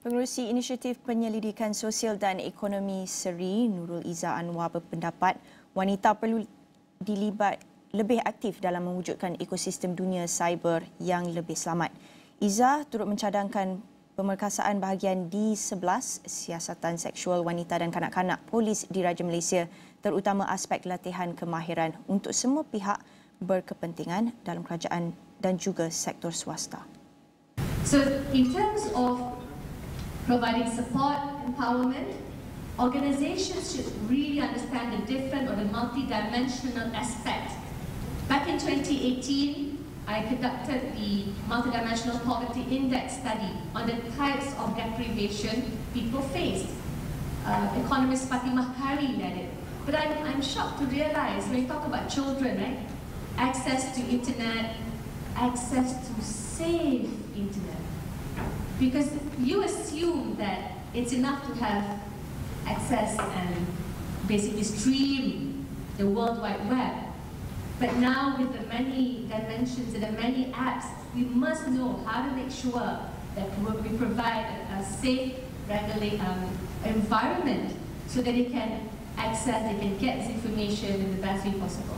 Pengerusi Inisiatif Penyelidikan Sosial dan Ekonomi Seri Nurul Iza Anwar berpendapat wanita perlu dilibat lebih aktif dalam mewujudkan ekosistem dunia cyber yang lebih selamat. Iza turut mencadangkan pemerkasaan bahagian D11 siasatan seksual wanita dan kanak-kanak polis di Raja Malaysia terutama aspek latihan kemahiran untuk semua pihak berkepentingan dalam kerajaan dan juga sektor swasta. So in terms of providing support, empowerment. Organizations should really understand the different or the multidimensional aspect. Back in 2018, I conducted the Multidimensional Poverty Index study on the types of deprivation people face. Uh, economist Fatimah Kari led it. But I'm, I'm shocked to realize when you talk about children, right? Access to internet, access to safe internet because you assume that it's enough to have access and basically stream the World Wide Web. But now with the many dimensions and the many apps, we must know how to make sure that we provide a safe, regulate um, environment so that they can access, they can get this information in the best way possible.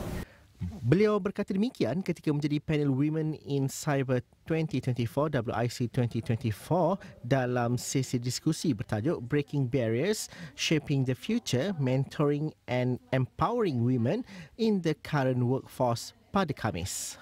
Beliau berkata demikian ketika menjadi panel Women in Cyber 2024 WIC 2024 dalam sesi diskusi bertajuk Breaking Barriers, Shaping the Future, Mentoring and Empowering Women in the Current Workforce pada Khamis.